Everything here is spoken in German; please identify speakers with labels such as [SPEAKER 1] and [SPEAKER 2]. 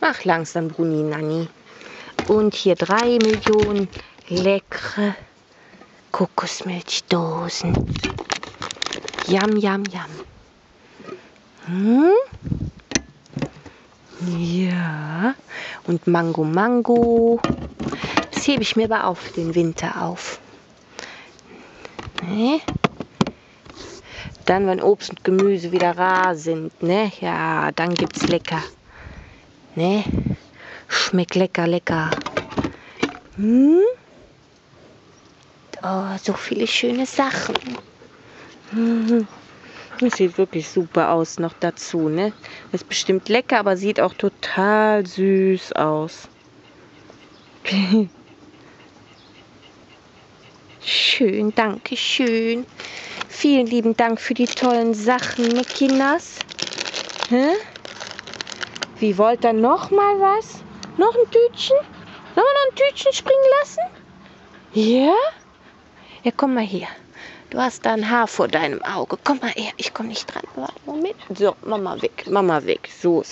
[SPEAKER 1] Mach langsam, Bruni Nanni. Und hier drei Millionen leckere Kokosmilchdosen. Yam, yam, yam. Hm? Ja. Und Mango, Mango. Das hebe ich mir aber auf den Winter auf. Ne? Dann, wenn Obst und Gemüse wieder rar sind, ne? Ja, dann gibt's lecker. Ne? Schmeckt lecker, lecker. Hm? Oh, so viele schöne Sachen. Hm. Das sieht wirklich super aus noch dazu, ne? Ist bestimmt lecker, aber sieht auch total süß aus. schön, danke schön. Vielen lieben Dank für die tollen Sachen, ne Kinders? Wie wollt ihr noch mal was? Noch ein Tütchen? Sollen wir noch ein Tütchen springen lassen? Ja? Ja, komm mal her. Du hast da ein Haar vor deinem Auge. Komm mal her. Ich komm nicht dran. Warte, Moment. So, Mama weg. Mama weg. So.